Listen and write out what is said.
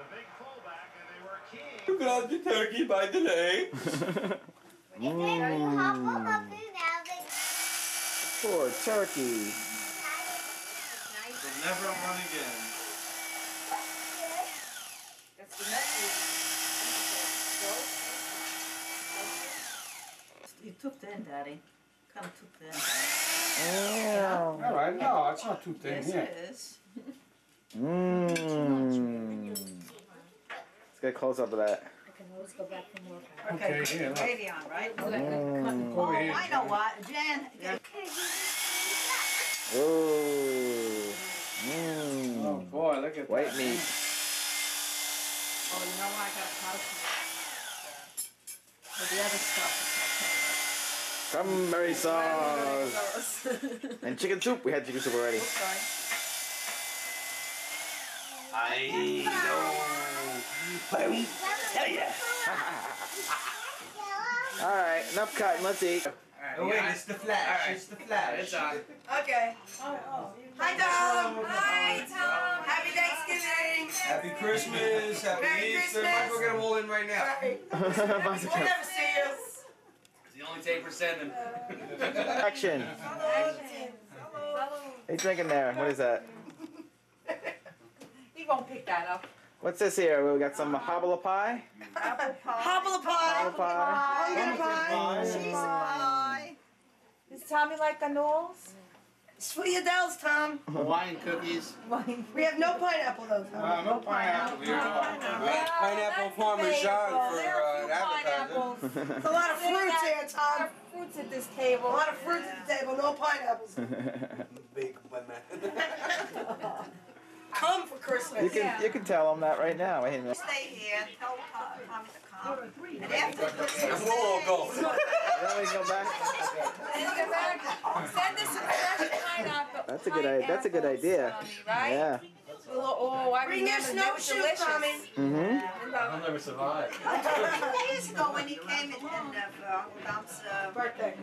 The big fullback, and they were king. You got the turkey by the leg. Mm. Poor turkey. They'll never run again. That's the message. You too thin, Daddy. Kind of too thin. Yeah. All right, no, it's not too thin Yes, here. it is. Mmm. Let's get a close up of that. I can always go back for more. Okay, mm. here, look. Radeon, right? Over Oh, here. I know what, Jan. Ooh. Oh Mmm. boy, look at White that. meat. Oh, you know what? I got a powder. The other stuff. Cranberry sauce. And chicken soup. We had chicken soup already. Sorry. I know. Tell ya. All right, enough cutting. Let's eat. Oh wait, it's the flash. It's the flash. It's on. Okay. Hi, Tom. Hi, Tom. Happy Thanksgiving. Happy Christmas. Happy Merry Easter. Christmas. Might as well get them all in right now. Right. We'll never see you. It's the only tape we're sending. Action. Hello. What are you drinking there? What is that? He won't pick that up. What's this here? We got some hobble pie. Apple pie. Hobble Hobble pie. pie. Pumpkin pie. Cheese pie. Does Tommy like the noodles? Sweet Adele's, Tom. Hawaiian cookies. We have no pineapple, though, Tom. Uh, no pineapple here at all. Pineapple Parmesan for uh, an appetizer. There's a lot of fruits here, Tom. A lot of fruits at this table. A lot of fruits at the table, no pineapples. Big banana. Come for Christmas. You can you can tell them that right now. Wait a minute. Stay here, tell Tommy to come. And after Christmas, We'll all go. Then we can go back. Send us some fresh pineapple. That's a good i- that's a good idea. Tommy, Right? Yeah. Oh, I bring your remember snowshoe. Tommy. Mm-hmm. I'll never survive. Years ago when he came in, in uh, for Uncle Tom's uh, Birthday.